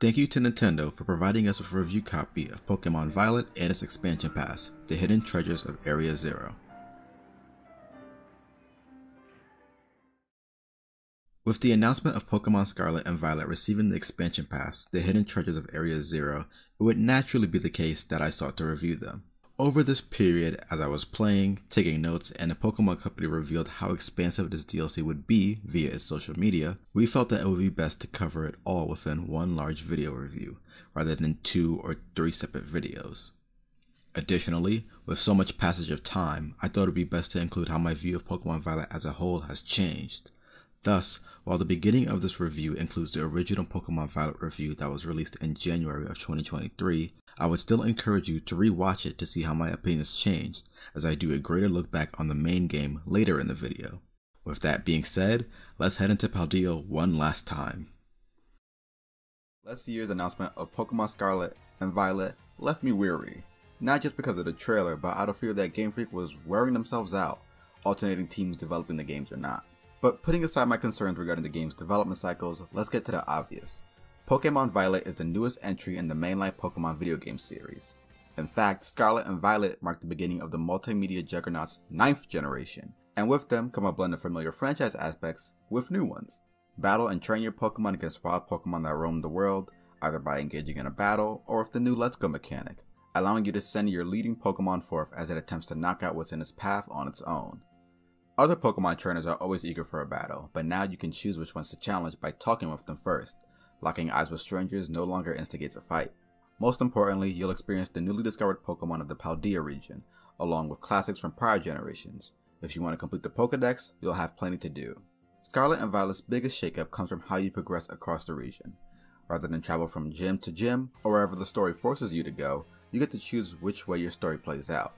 Thank you to Nintendo for providing us with a review copy of Pokemon Violet and its expansion pass, The Hidden Treasures of Area Zero. With the announcement of Pokemon Scarlet and Violet receiving the expansion pass, The Hidden Treasures of Area Zero, it would naturally be the case that I sought to review them. Over this period, as I was playing, taking notes, and the Pokemon Company revealed how expansive this DLC would be via its social media, we felt that it would be best to cover it all within one large video review, rather than two or three separate videos. Additionally, with so much passage of time, I thought it would be best to include how my view of Pokemon Violet as a whole has changed. Thus, while the beginning of this review includes the original Pokemon Violet review that was released in January of 2023, I would still encourage you to rewatch it to see how my opinion has changed as I do a greater look back on the main game later in the video. With that being said, let's head into Paldea one last time. Last year's announcement of Pokemon Scarlet and Violet left me weary, not just because of the trailer, but out of fear that Game Freak was wearing themselves out, alternating teams developing the games or not. But putting aside my concerns regarding the game's development cycles, let's get to the obvious. Pokemon Violet is the newest entry in the mainline Pokemon video game series. In fact, Scarlet and Violet mark the beginning of the multimedia juggernaut's ninth generation, and with them come a blend of familiar franchise aspects with new ones. Battle and train your Pokemon against wild Pokemon that roam the world, either by engaging in a battle or with the new Let's Go mechanic, allowing you to send your leading Pokemon forth as it attempts to knock out what's in its path on its own. Other Pokemon trainers are always eager for a battle, but now you can choose which ones to challenge by talking with them first. Locking eyes with strangers no longer instigates a fight. Most importantly, you'll experience the newly discovered Pokemon of the Paldea region, along with classics from prior generations. If you want to complete the Pokedex, you'll have plenty to do. Scarlet and Violet's biggest shakeup comes from how you progress across the region. Rather than travel from gym to gym, or wherever the story forces you to go, you get to choose which way your story plays out.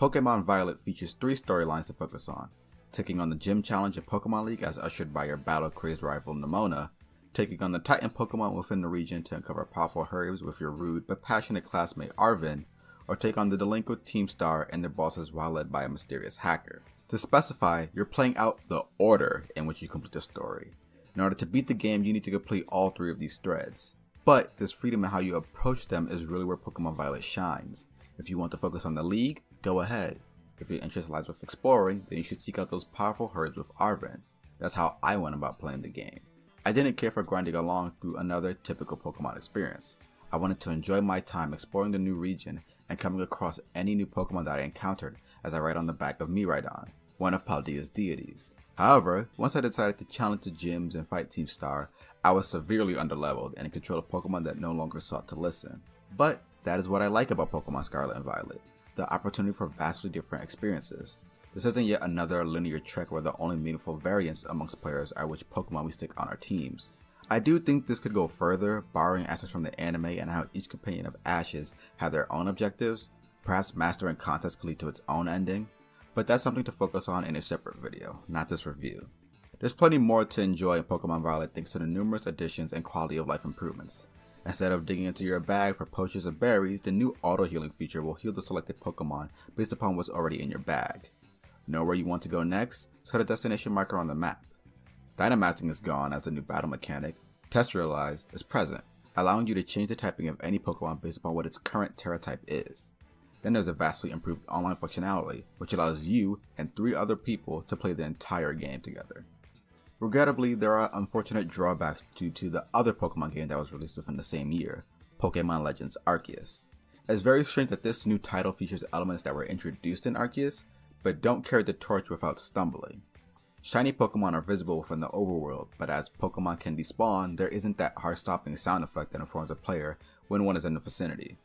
Pokemon Violet features three storylines to focus on taking on the Gym Challenge in Pokemon League as ushered by your battle-crazed rival Nemona, taking on the Titan Pokemon within the region to uncover powerful herbs with your rude but passionate classmate Arven, or take on the delinquent Team Star and their bosses while led by a mysterious hacker. To specify, you're playing out the order in which you complete the story. In order to beat the game, you need to complete all three of these threads. But this freedom in how you approach them is really where Pokemon Violet shines. If you want to focus on the League, go ahead. If your interest lies with exploring, then you should seek out those powerful herds with Arven. That's how I went about playing the game. I didn't care for grinding along through another typical Pokemon experience. I wanted to enjoy my time exploring the new region and coming across any new Pokemon that I encountered as I ride on the back of Miraidon, one of Paldea's deities. However, once I decided to challenge the gyms and fight Team Star, I was severely underleveled and in control of Pokemon that no longer sought to listen. But that is what I like about Pokemon Scarlet and Violet the opportunity for vastly different experiences. This isn't yet another linear trek where the only meaningful variance amongst players are which Pokemon we stick on our teams. I do think this could go further, borrowing aspects from the anime and how each companion of Ash's had their own objectives. Perhaps mastering contests could lead to its own ending, but that's something to focus on in a separate video, not this review. There's plenty more to enjoy in Pokemon Violet thanks to the numerous additions and quality of life improvements. Instead of digging into your bag for potions and berries, the new auto healing feature will heal the selected Pokemon based upon what's already in your bag. Know where you want to go next? Set a destination marker on the map. Dynamaxing is gone as the new battle mechanic. Terastallize is present, allowing you to change the typing of any Pokemon based upon what its current Tera type is. Then there's a vastly improved online functionality, which allows you and three other people to play the entire game together. Regrettably, there are unfortunate drawbacks due to the other Pokemon game that was released within the same year, Pokemon Legends Arceus. It's very strange that this new title features elements that were introduced in Arceus, but don't carry the torch without stumbling. Shiny Pokemon are visible within the overworld, but as Pokemon can despawn, there isn't that heart stopping sound effect that informs a player when one is in the vicinity.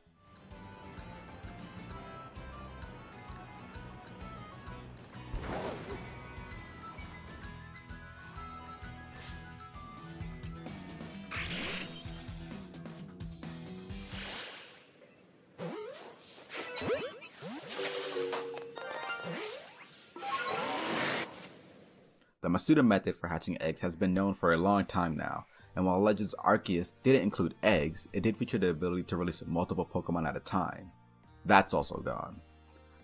The Masuda method for hatching eggs has been known for a long time now, and while Legends Arceus didn't include eggs, it did feature the ability to release multiple Pokemon at a time. That's also gone.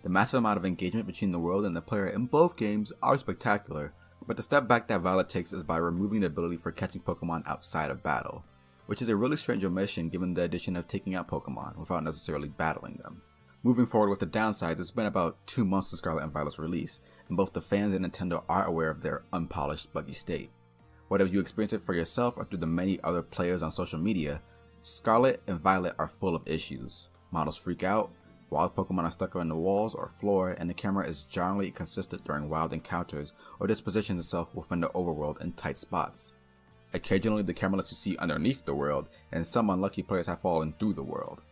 The massive amount of engagement between the world and the player in both games are spectacular, but the step back that Violet takes is by removing the ability for catching Pokemon outside of battle. which is a really strange omission given the addition of taking out Pokemon without necessarily battling them. Moving forward with the downsides, it's been about two months since Scarlet and Violet's release, and both the fans and Nintendo are aware of their unpolished, buggy state. Whether you experience it for yourself or through the many other players on social media, Scarlet and Violet are full of issues. Models freak out, wild Pokemon are stuck on the walls or floor, and the camera is jarringly inconsistent during wild encounters or dispositions itself within the overworld in tight spots. Occasionally, the camera lets you see underneath the world, and some unlucky players have fallen through the world.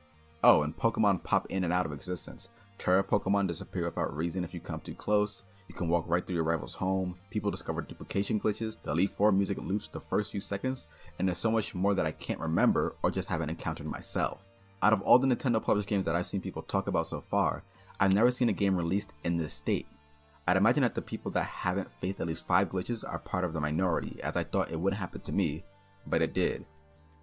Oh, and Pokemon pop in and out of existence. Tera Pokemon disappear without reason if you come too close, you can walk right through your rival's home, people discover duplication glitches, the Elite Four music loops the first few seconds, and there's so much more that I can't remember or just haven't encountered myself. Out of all the Nintendo published games that I've seen people talk about so far, I've never seen a game released in this state. I'd imagine that the people that haven't faced at least 5 glitches are part of the minority, as I thought it wouldn't happen to me, but it did.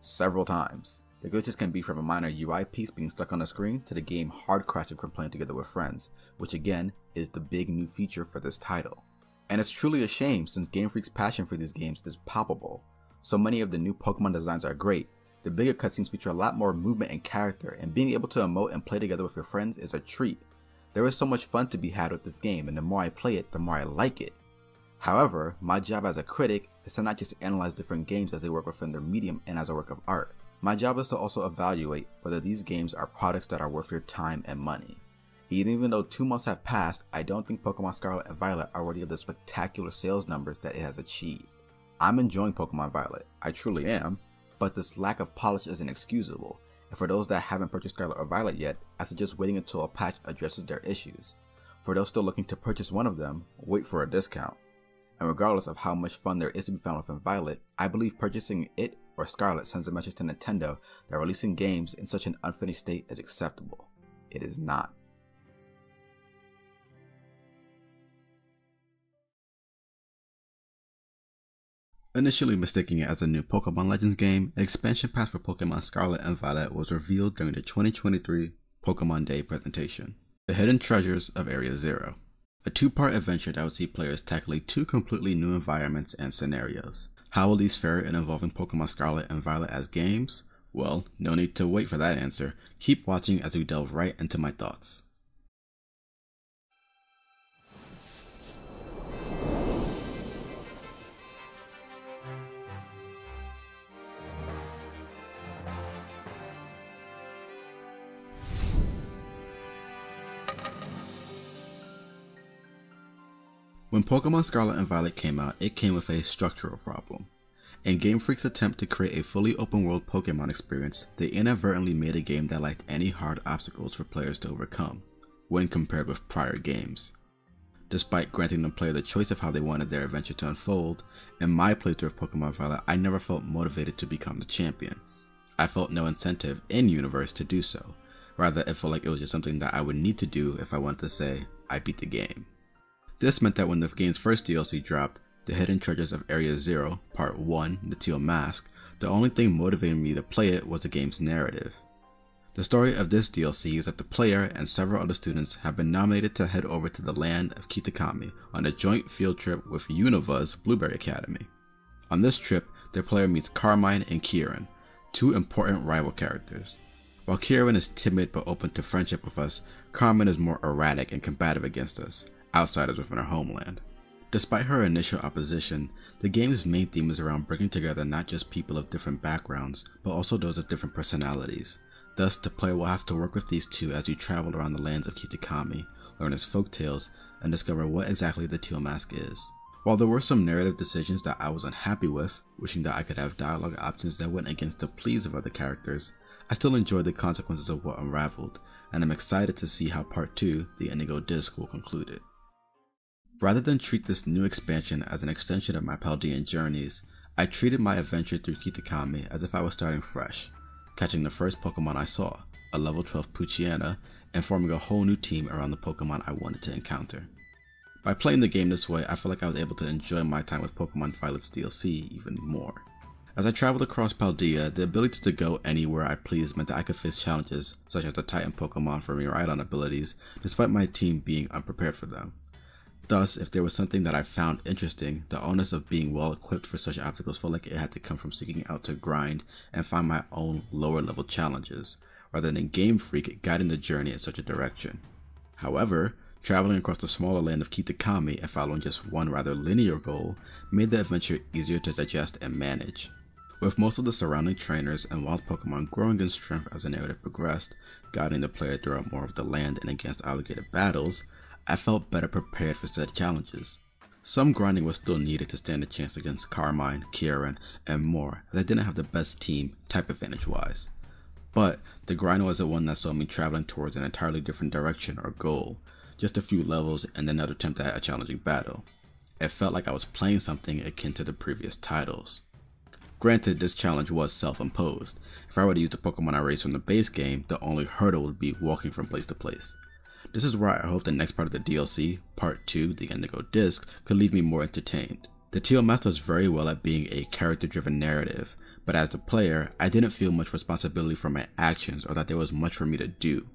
Several times. The glitches can be from a minor UI piece being stuck on the screen to the game hard crashing from playing together with friends, which again is the big new feature for this title. And it's truly a shame since Game Freak's passion for these games is palpable. So many of the new Pokemon designs are great, the bigger cutscenes feature a lot more movement and character, and being able to emote and play together with your friends is a treat. There is so much fun to be had with this game, and the more I play it, the more I like it. However, my job as a critic is to not just analyze different games as they work within their medium and as a work of art. My job is to also evaluate whether these games are products that are worth your time and money. Even though two months have passed, I don't think Pokemon Scarlet and Violet are worthy of the spectacular sales numbers that it has achieved. I'm enjoying Pokemon Violet, I truly am, but this lack of polish is inexcusable, and for those that haven't purchased Scarlet or Violet yet, I suggest waiting until a patch addresses their issues. For those still looking to purchase one of them, wait for a discount. And regardless of how much fun there is to be found within Violet, I believe purchasing it or Scarlet sends a message to Nintendo that releasing games in such an unfinished state is acceptable. It is not. Initially mistaking it as a new Pokemon Legends game, an expansion pass for Pokemon Scarlet and Violet was revealed during the 2023 Pokemon Day presentation. The Hidden Treasures of Area Zero. A two-part adventure that would see players tackling two completely new environments and scenarios. How will these fare in involving Pokemon Scarlet and Violet as games? Well, no need to wait for that answer. Keep watching as we delve right into my thoughts. When Pokemon Scarlet and Violet came out, it came with a structural problem. In Game Freak's attempt to create a fully open world Pokemon experience, they inadvertently made a game that lacked any hard obstacles for players to overcome, when compared with prior games. Despite granting the player the choice of how they wanted their adventure to unfold, in my playthrough of Pokemon Violet, I never felt motivated to become the champion. I felt no incentive in universe to do so. Rather, it felt like it was just something that I would need to do if I wanted to say, I beat the game. This meant that when the game's first DLC dropped, The Hidden Treasures of Area Zero, Part 1, The Teal Mask, the only thing motivating me to play it was the game's narrative. The story of this DLC is that the player and several other students have been nominated to head over to the land of Kitakami on a joint field trip with Unova's Blueberry Academy. On this trip, their player meets Carmine and Kieran, two important rival characters. While Kieran is timid but open to friendship with us, Carmine is more erratic and combative against us, outsiders within her homeland. Despite her initial opposition, the game's main theme is around bringing together not just people of different backgrounds, but also those of different personalities. Thus, the player will have to work with these two as you travel around the lands of Kitakami, learn its folktales, and discover what exactly the Teal Mask is. While there were some narrative decisions that I was unhappy with, wishing that I could have dialogue options that went against the pleas of other characters, I still enjoyed the consequences of what unraveled, and I'm excited to see how part 2, the Indigo Disk, will conclude it. Rather than treat this new expansion as an extension of my Paldean journeys, I treated my adventure through Kitakami as if I was starting fresh, catching the first Pokemon I saw, a level 12 Poochyena, and forming a whole new team around the Pokemon I wanted to encounter. By playing the game this way, I felt like I was able to enjoy my time with Pokemon Violet's DLC even more. As I traveled across Paldea, the ability to go anywhere I pleased meant that I could face challenges, such as the Titan Pokemon for Miraidon abilities, despite my team being unprepared for them. Thus, if there was something that I found interesting, the onus of being well equipped for such obstacles felt like it had to come from seeking out to grind and find my own lower level challenges, rather than Game Freak guiding the journey in such a direction. However, traveling across the smaller land of Kitakami and following just one rather linear goal made the adventure easier to digest and manage. With most of the surrounding trainers and wild Pokemon growing in strength as the narrative progressed, guiding the player throughout more of the land and against alligator battles, I felt better prepared for said challenges. Some grinding was still needed to stand a chance against Carmine, Kieran, and more as I didn't have the best team type advantage wise. But the grind was the one that saw me traveling towards an entirely different direction or goal, just a few levels and another attempt at a challenging battle. It felt like I was playing something akin to the previous titles. Granted, this challenge was self-imposed. If I were to use the Pokemon I raised from the base game, the only hurdle would be walking from place to place. This is where I hope the next part of the DLC, Part 2, the Indigo Disk, could leave me more entertained. The Teal Mask does very well at being a character-driven narrative, but as the player, I didn't feel much responsibility for my actions or that there was much for me to do.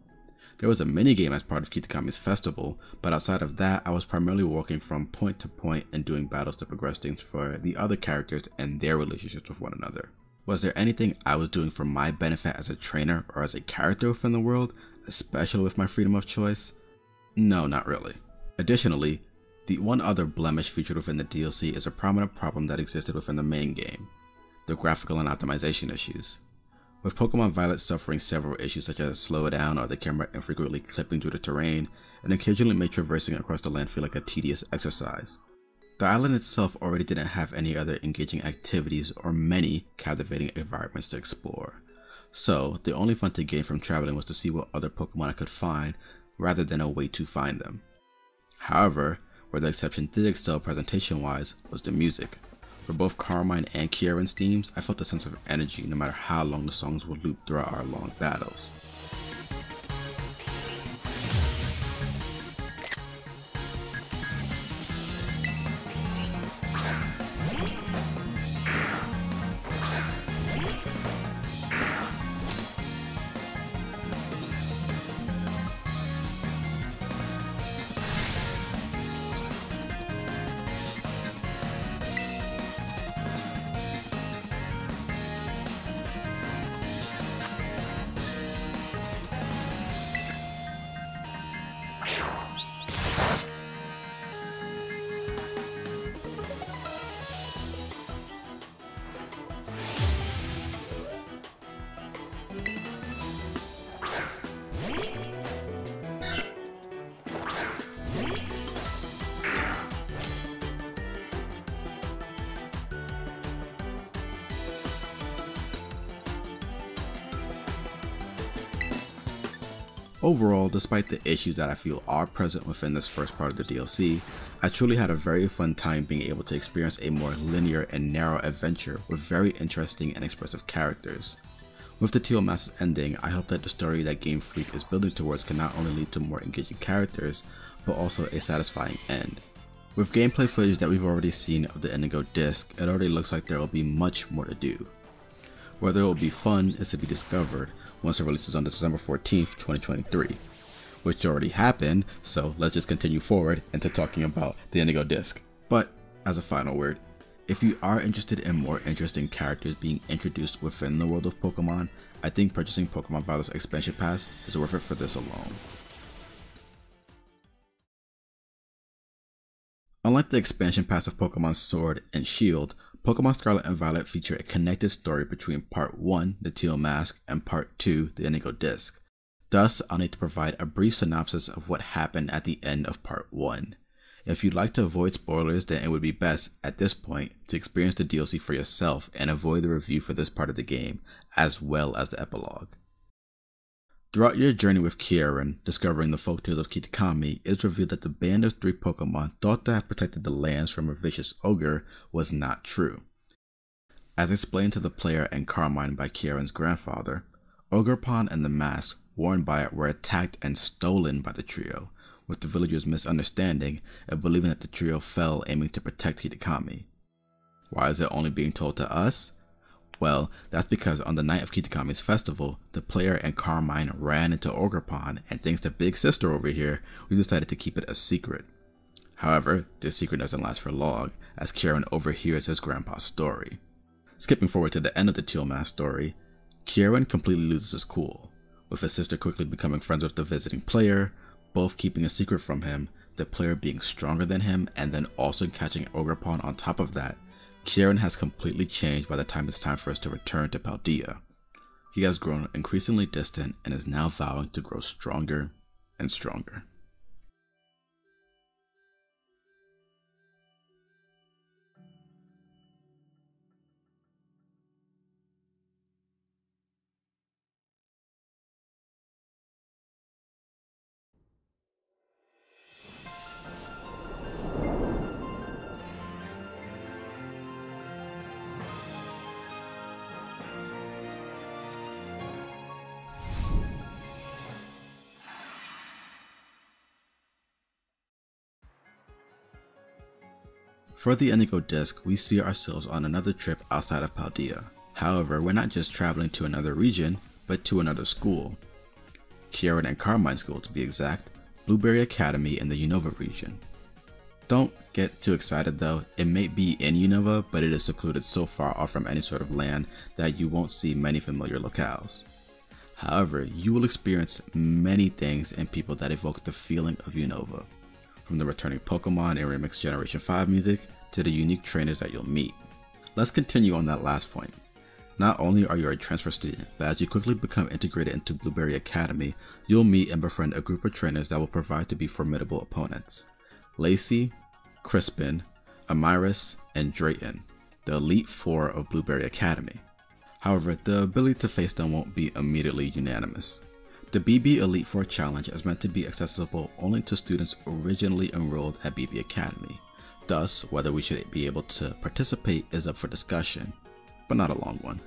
There was a minigame as part of Kitakami's festival, but outside of that, I was primarily walking from point to point and doing battles to progress things for the other characters and their relationships with one another. Was there anything I was doing for my benefit as a trainer or as a character within the world, especially with my freedom of choice? No, not really. Additionally, the one other blemish featured within the DLC is a prominent problem that existed within the main game, the graphical and optimization issues. With Pokemon Violet suffering several issues such as slowdown or the camera infrequently clipping through the terrain, and occasionally made traversing across the land feel like a tedious exercise. The island itself already didn't have any other engaging activities or many captivating environments to explore. So, the only fun to gain from traveling was to see what other Pokemon I could find rather than a way to find them. However, where the exception did excel presentation wise was the music. For both Carmine and Kieran's themes, I felt a sense of energy no matter how long the songs would loop throughout our long battles. Overall, despite the issues that I feel are present within this first part of the DLC, I truly had a very fun time being able to experience a more linear and narrow adventure with very interesting and expressive characters. With the Teal Mask's ending, I hope that the story that Game Freak is building towards can not only lead to more engaging characters, but also a satisfying end. With gameplay footage that we've already seen of the Indigo Disk, it already looks like there will be much more to do. Whether it will be fun is to be discovered, once it releases on December 14th, 2023, which already happened, so let's just continue forward into talking about the Indigo Disk. But as a final word, if you are interested in more interesting characters being introduced within the world of Pokemon, I think purchasing Pokemon Violet's expansion pass is worth it for this alone. Unlike the expansion pass of Pokemon Sword and Shield, Pokemon Scarlet and Violet feature a connected story between Part 1, the Teal Mask, and Part 2, the Indigo Disk. Thus, I'll need to provide a brief synopsis of what happened at the end of Part 1. If you'd like to avoid spoilers, then it would be best, at this point, to experience the DLC for yourself and avoid the review for this part of the game, as well as the epilogue. Throughout your journey with Kieran, discovering the folktales of Kitakami, it is revealed that the band of three Pokemon thought to have protected the lands from a vicious ogre was not true. As explained to the player and Carmine by Kieran's grandfather, Ogerpon and the mask worn by it were attacked and stolen by the trio, with the villagers misunderstanding and believing that the trio fell aiming to protect Kitakami. Why is it only being told to us? Well, that's because on the night of Kitakami's festival, the player and Carmine ran into Ogerpon, and thanks to Big Sister over here, we decided to keep it a secret. However, this secret doesn't last for long, as Kieran overhears his grandpa's story. Skipping forward to the end of the Teal Mask story, Kieran completely loses his cool, with his sister quickly becoming friends with the visiting player, both keeping a secret from him, the player being stronger than him, and then also catching Ogerpon on top of that. Kieran has completely changed by the time it's time for us to return to Paldea. He has grown increasingly distant and is now vowing to grow stronger and stronger. For the Indigo Disk, we see ourselves on another trip outside of Paldea. However, we're not just traveling to another region, but to another school. Kieran and Carmine School to be exact, Blueberry Academy in the Unova region. Don't get too excited though, it may be in Unova, but it is secluded so far off from any sort of land that you won't see many familiar locales. However, you will experience many things and people that evoke the feeling of Unova, from the returning Pokemon and Remix Generation 5 music to the unique trainers that you'll meet. Let's continue on that last point. Not only are you a transfer student, but as you quickly become integrated into Blueberry Academy, you'll meet and befriend a group of trainers that will provide to be formidable opponents. Lacey, Crispin, Amarys, and Drayton, the Elite Four of Blueberry Academy. However, the ability to face them won't be immediately unanimous. The BB Elite Four Challenge is meant to be accessible only to students originally enrolled at BB Academy, Thus, whether we should be able to participate is up for discussion, but not a long one.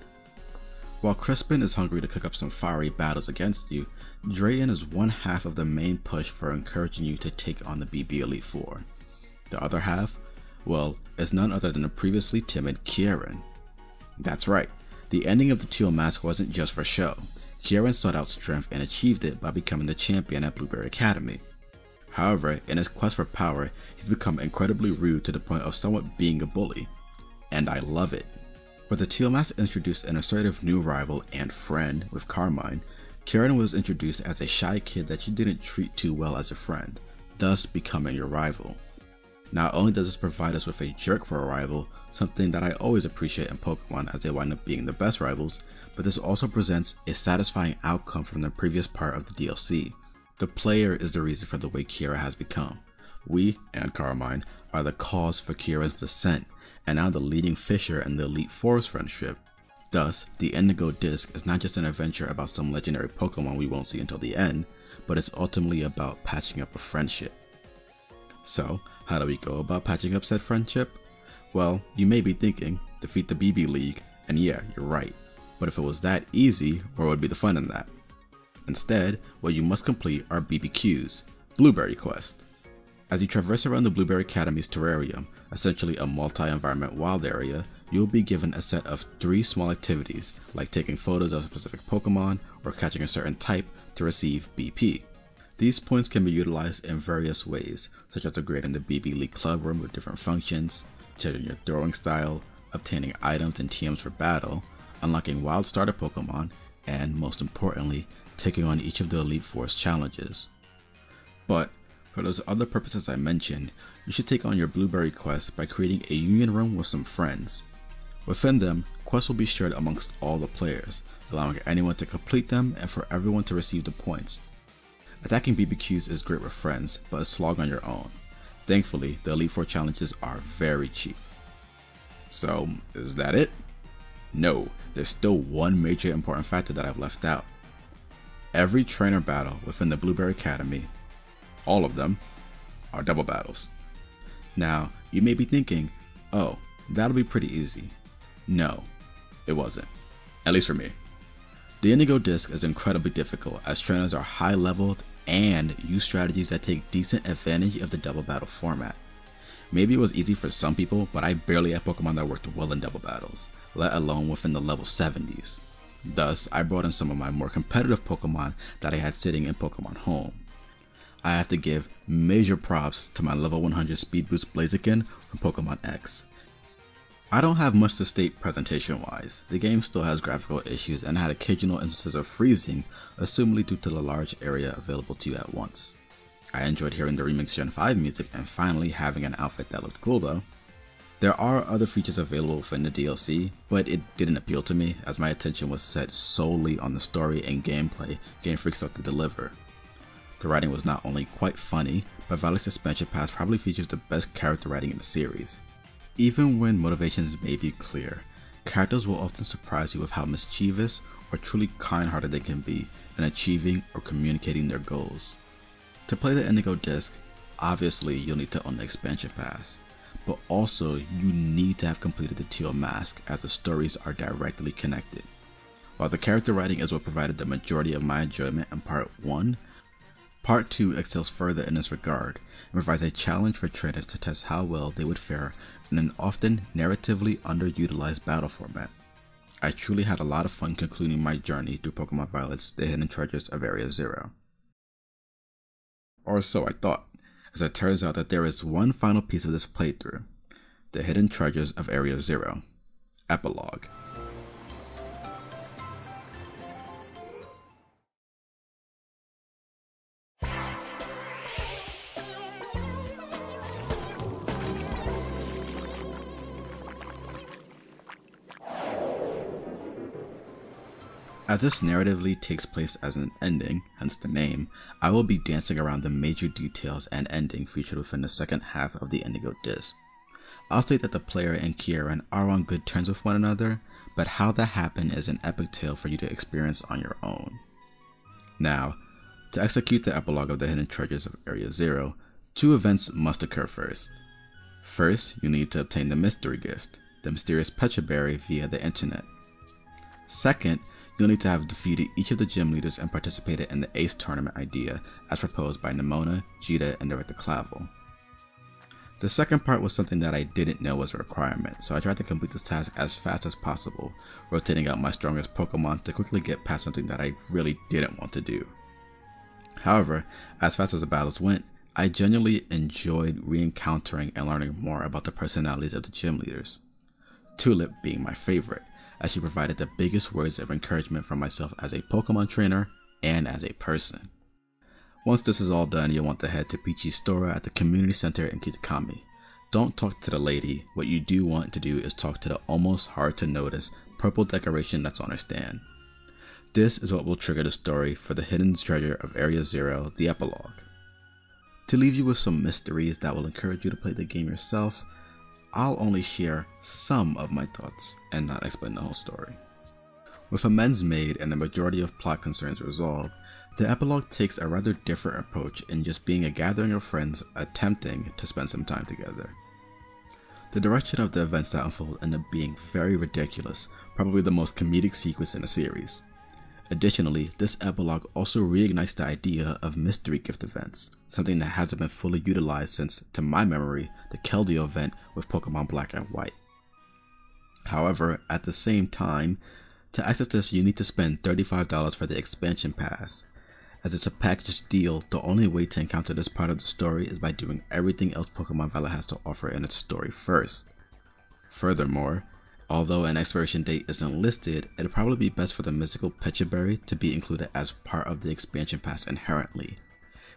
While Crispin is hungry to cook up some fiery battles against you, Drayton is one half of the main push for encouraging you to take on the BB Elite Four. The other half, well, is none other than the previously timid Kieran. That's right, the ending of the Teal Mask wasn't just for show. Kieran sought out strength and achieved it by becoming the champion at Blueberry Academy. However, in his quest for power, he's become incredibly rude to the point of somewhat being a bully. And I love it. With the Teal Mask introduced an assertive new rival and friend with Carmine, Kieran was introduced as a shy kid that you didn't treat too well as a friend, thus becoming your rival. Not only does this provide us with a jerk for a rival, something that I always appreciate in Pokemon as they wind up being the best rivals, but this also presents a satisfying outcome from the previous part of the DLC. The player is the reason for the way Kieran has become. We, and Carmine, are the cause for Kieran's descent, and now the leading fisher in the Elite Four's friendship. Thus, the Indigo Disk is not just an adventure about some legendary Pokemon we won't see until the end, but it's ultimately about patching up a friendship. So, how do we go about patching up said friendship? Well, you may be thinking, defeat the BB League, and yeah, you're right. But if it was that easy, where would be the fun in that? Instead, what you must complete are BBQs, Blueberry Quest. As you traverse around the Blueberry Academy's terrarium, essentially a multi-environment wild area, you'll be given a set of three small activities, like taking photos of a specific Pokemon or catching a certain type to receive BP. These points can be utilized in various ways, such as upgrading the BB League Club room with different functions, changing your throwing style, obtaining items and TMs for battle, unlocking wild starter Pokemon, and most importantly, taking on each of the Elite Four challenges. But for those other purposes I mentioned, you should take on your Blueberry quest by creating a union room with some friends. Within them, quests will be shared amongst all the players, allowing anyone to complete them and for everyone to receive the points. Attacking BBQs is great with friends, but a slog on your own. Thankfully, the Elite Four challenges are very cheap. So, is that it? No, there's still one major important factor that I've left out. Every trainer battle within the Blueberry Academy, all of them, are double battles. Now, you may be thinking, oh, that'll be pretty easy. No, it wasn't. At least for me. The Indigo Disk is incredibly difficult as trainers are high leveled and use strategies that take decent advantage of the double battle format. Maybe it was easy for some people, but I barely had Pokemon that worked well in double battles, let alone within the level 70s. Thus, I brought in some of my more competitive Pokemon that I had sitting in Pokemon Home. I have to give major props to my level 100 speed boost Blaziken from Pokemon X. I don't have much to state presentation wise, the game still has graphical issues and had occasional instances of freezing, assumably due to the large area available to you at once. I enjoyed hearing the remix Gen 5 music and finally having an outfit that looked cool though. There are other features available within the DLC, but it didn't appeal to me as my attention was set solely on the story and gameplay Game Freak sought to deliver. The writing was not only quite funny, but Violet's expansion pass probably features the best character writing in the series. Even when motivations may be clear, characters will often surprise you with how mischievous or truly kind-hearted they can be in achieving or communicating their goals. To play the Indigo Disk, obviously you'll need to own the expansion pass, but also you need to have completed the Teal Mask as the stories are directly connected. While the character writing is what provided the majority of my enjoyment in part 1, Part 2 excels further in this regard and provides a challenge for trainers to test how well they would fare in an often narratively underutilized battle format. I truly had a lot of fun concluding my journey through Pokemon Violet's The Hidden Treasures of Area Zero. Or so I thought, as it turns out that there is one final piece of this playthrough, The Hidden Treasures of Area Zero, Epilogue. As this narratively takes place as an ending, hence the name, I will be dancing around the major details and ending featured within the second half of the Indigo Disk. I'll state that the player and Kieran are on good terms with one another, but how that happened is an epic tale for you to experience on your own. Now, to execute the epilogue of the Hidden Treasures of Area Zero, two events must occur first. First, you need to obtain the Mystery Gift, the mysterious Pecha Berry via the internet. Second, You'll need to have defeated each of the gym leaders and participated in the ACE tournament idea as proposed by Nemona, Geeta, and Director Clavel. The second part was something that I didn't know was a requirement, so I tried to complete this task as fast as possible, rotating out my strongest Pokemon to quickly get past something that I really didn't want to do. However, as fast as the battles went, I genuinely enjoyed re-encountering and learning more about the personalities of the gym leaders. Tulip being my favorite, as she provided the biggest words of encouragement for myself as a Pokemon trainer and as a person. Once this is all done, you'll want to head to Peachy's store at the community center in Kitakami. Don't talk to the lady, what you do want to do is talk to the almost hard to notice purple decoration that's on her stand. This is what will trigger the story for the hidden treasure of Area Zero, the epilogue. To leave you with some mysteries that will encourage you to play the game yourself, I'll only share some of my thoughts and not explain the whole story. With amends made and the majority of plot concerns resolved, the epilogue takes a rather different approach in just being a gathering of friends attempting to spend some time together. The direction of the events that unfold end up being very ridiculous, probably the most comedic sequence in the series. Additionally, this epilogue also reignites the idea of mystery gift events, something that hasn't been fully utilized since, to my memory, the Keldeo event with Pokemon Black and White. However, at the same time, to access this you need to spend $35 for the expansion pass. As it's a package deal, the only way to encounter this part of the story is by doing everything else Pokemon Violet has to offer in its story first. Furthermore, Although an expiration date isn't listed, it'd probably be best for the mystical Pecha Berry to be included as part of the expansion pass inherently.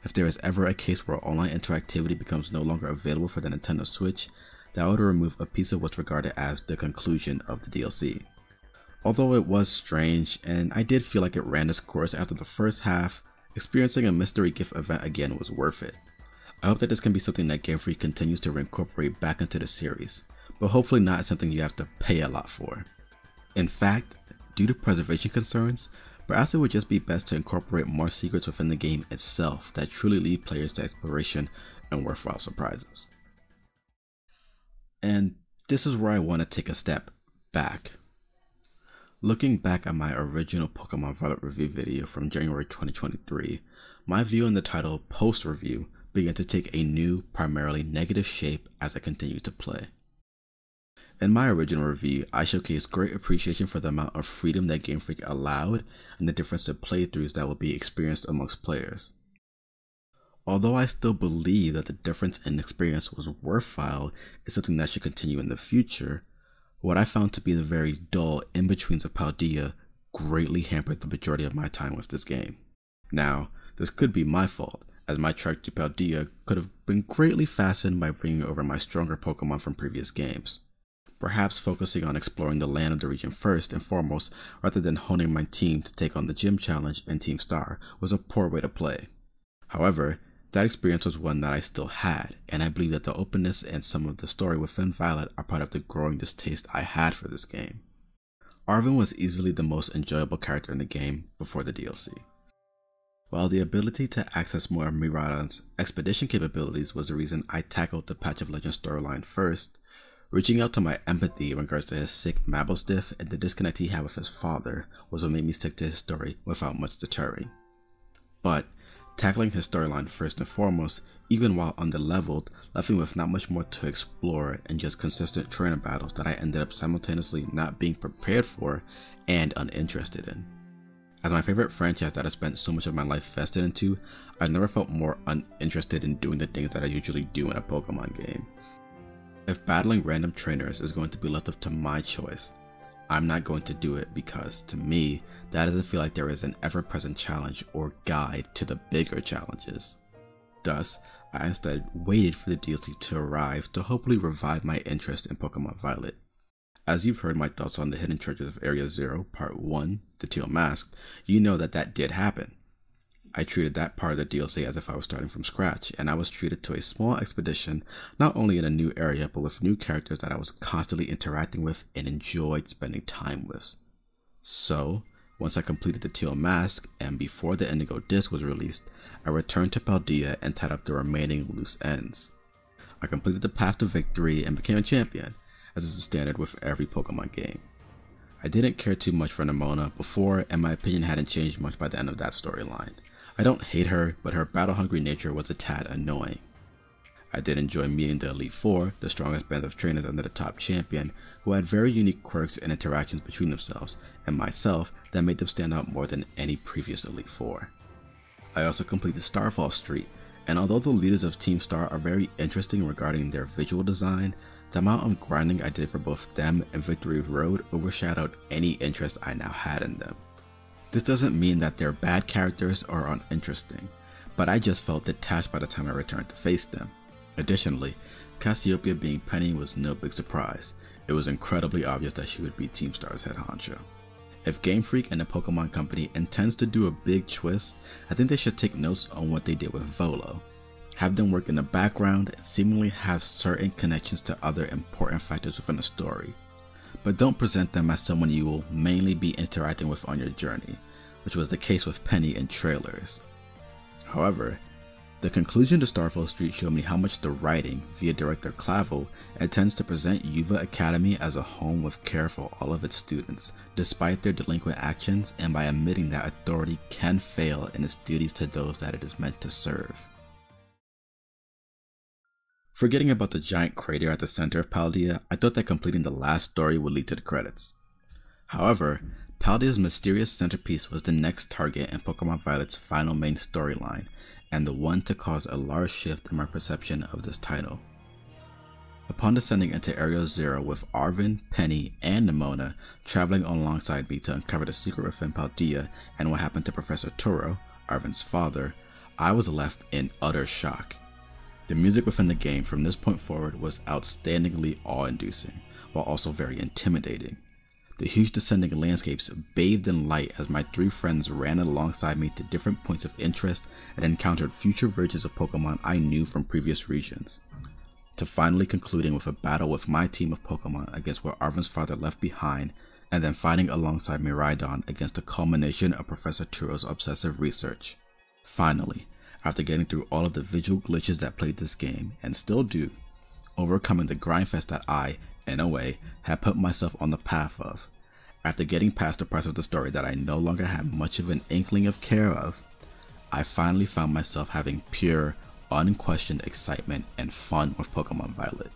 If there is ever a case where online interactivity becomes no longer available for the Nintendo Switch, that would remove a piece of what's regarded as the conclusion of the DLC. Although it was strange, and I did feel like it ran its course after the first half, experiencing a mystery gift event again was worth it. I hope that this can be something that Game Freak continues to reincorporate back into the series but hopefully not something you have to pay a lot for. In fact, due to preservation concerns, perhaps it would just be best to incorporate more secrets within the game itself that truly lead players to exploration and worthwhile surprises. And this is where I want to take a step back. Looking back at my original Pokemon Violet review video from January 2023, my view on the title post review began to take a new, primarily negative shape as I continued to play. In my original review, I showcased great appreciation for the amount of freedom that Game Freak allowed and the difference of playthroughs that will be experienced amongst players. Although I still believe that the difference in experience was worthwhile is something that should continue in the future, what I found to be the very dull in-betweens of Paldea greatly hampered the majority of my time with this game. Now, this could be my fault, as my trek to Paldea could have been greatly fastened by bringing over my stronger Pokemon from previous games. Perhaps focusing on exploring the land of the region first and foremost, rather than honing my team to take on the gym challenge and Team Star, was a poor way to play. However, that experience was one that I still had, and I believe that the openness and some of the story within Violet are part of the growing distaste I had for this game. Arven was easily the most enjoyable character in the game before the DLC. While the ability to access more of Miraidon's expedition capabilities was the reason I tackled the Path of Legends storyline first, reaching out to my empathy in regards to his sick Mabosstiff and the disconnect he had with his father was what made me stick to his story without much deterring. But Tackling his storyline first and foremost, even while underleveled, left me with not much more to explore and just consistent trainer battles that I ended up simultaneously not being prepared for and uninterested in. As my favorite franchise that I spent so much of my life vested into, I've never felt more uninterested in doing the things that I usually do in a Pokemon game. If battling random trainers is going to be left up to my choice, I'm not going to do it because, to me, that doesn't feel like there is an ever present challenge or guide to the bigger challenges. Thus, I instead waited for the DLC to arrive to hopefully revive my interest in Pokemon Violet. As you've heard my thoughts on the Hidden Treasures of Area Zero, Part 1, The Teal Mask, you know that that did happen. I treated that part of the DLC as if I was starting from scratch, and I was treated to a small expedition, not only in a new area, but with new characters that I was constantly interacting with and enjoyed spending time with. So, once I completed the Teal Mask, and before the Indigo Disk was released, I returned to Paldea and tied up the remaining loose ends. I completed the path to victory and became a champion, as is the standard with every Pokemon game. I didn't care too much for Nemona before, and my opinion hadn't changed much by the end of that storyline. I don't hate her, but her battle hungry nature was a tad annoying. I did enjoy meeting the Elite Four, the strongest band of trainers under the top champion, who had very unique quirks and interactions between themselves, and myself that made them stand out more than any previous Elite Four. I also completed Starfall Street, and although the leaders of Team Star are very interesting regarding their visual design, the amount of grinding I did for both them and Victory Road overshadowed any interest I now had in them. This doesn't mean that they're bad characters or uninteresting, but I just felt detached by the time I returned to face them. Additionally, Cassiopeia being Penny was no big surprise. It was incredibly obvious that she would be Team Star's head honcho. If Game Freak and the Pokemon Company intends to do a big twist, I think they should take notes on what they did with Volo. Have them work in the background and seemingly have certain connections to other important factors within the story, but don't present them as someone you will mainly be interacting with on your journey, which was the case with Penny in trailers. However, the conclusion to Starfall Street showed me how much the writing, via director Clavel, intends to present Uva Academy as a home with care for all of its students, despite their delinquent actions and by admitting that authority can fail in its duties to those that it is meant to serve. Forgetting about the giant crater at the center of Paldea, I thought that completing the last story would lead to the credits. However, Paldea's mysterious centerpiece was the next target in Pokemon Violet's final main storyline, and the one to cause a large shift in my perception of this title. Upon descending into Area Zero with Arven, Penny, and Nemona traveling alongside me to uncover the secret within Paldea and what happened to Professor Turo, Arven's father, I was left in utter shock. The music within the game from this point forward was outstandingly awe-inducing, while also very intimidating. The huge descending landscapes bathed in light as my three friends ran alongside me to different points of interest and encountered future versions of Pokemon I knew from previous regions. To finally concluding with a battle with my team of Pokemon against what Arven's father left behind, and then fighting alongside Miraidon against the culmination of Professor Turo's obsessive research. Finally, after getting through all of the visual glitches that played this game, and still do, overcoming the grindfest that I, in a way, had put myself on the path of. After getting past the parts of the story that I no longer had much of an inkling of care of, I finally found myself having pure, unquestioned excitement and fun with Pokemon Violet.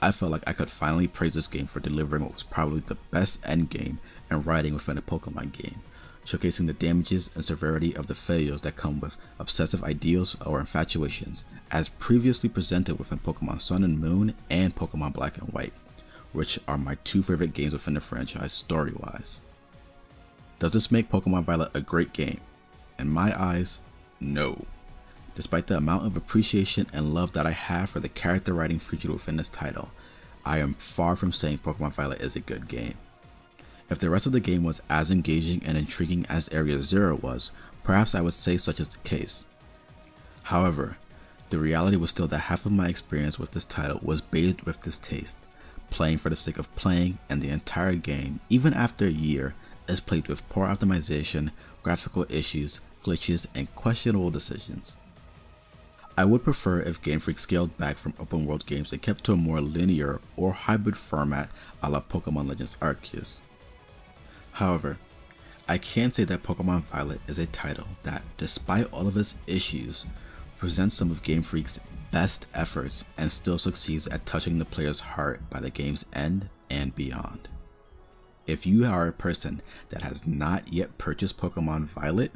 I felt like I could finally praise this game for delivering what was probably the best endgame and writing within a Pokemon game, showcasing the damages and severity of the failures that come with obsessive ideals or infatuations, as previously presented within Pokemon Sun and Moon and Pokemon Black and White, which are my two favorite games within the franchise story wise. Does this make Pokemon Violet a great game? In my eyes, no. Despite the amount of appreciation and love that I have for the character writing featured within this title, I am far from saying Pokemon Violet is a good game. If the rest of the game was as engaging and intriguing as Area Zero was, perhaps I would say such is the case. However, the reality was still that half of my experience with this title was bathed with distaste, playing for the sake of playing, and the entire game, even after a year, is plagued with poor optimization, graphical issues, glitches, and questionable decisions. I would prefer if Game Freak scaled back from open world games and kept to a more linear or hybrid format a la Pokemon Legends Arceus. However, I can say that Pokemon Violet is a title that, despite all of its issues, presents some of Game Freak's best efforts and still succeeds at touching the player's heart by the game's end and beyond. If you are a person that has not yet purchased Pokemon Violet,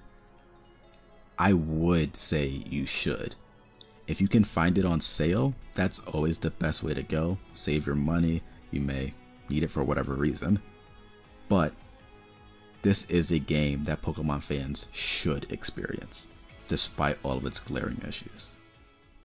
I would say you should. If you can find it on sale, that's always the best way to go. Save your money, you may need it for whatever reason. But this is a game that Pokemon fans should experience, despite all of its glaring issues.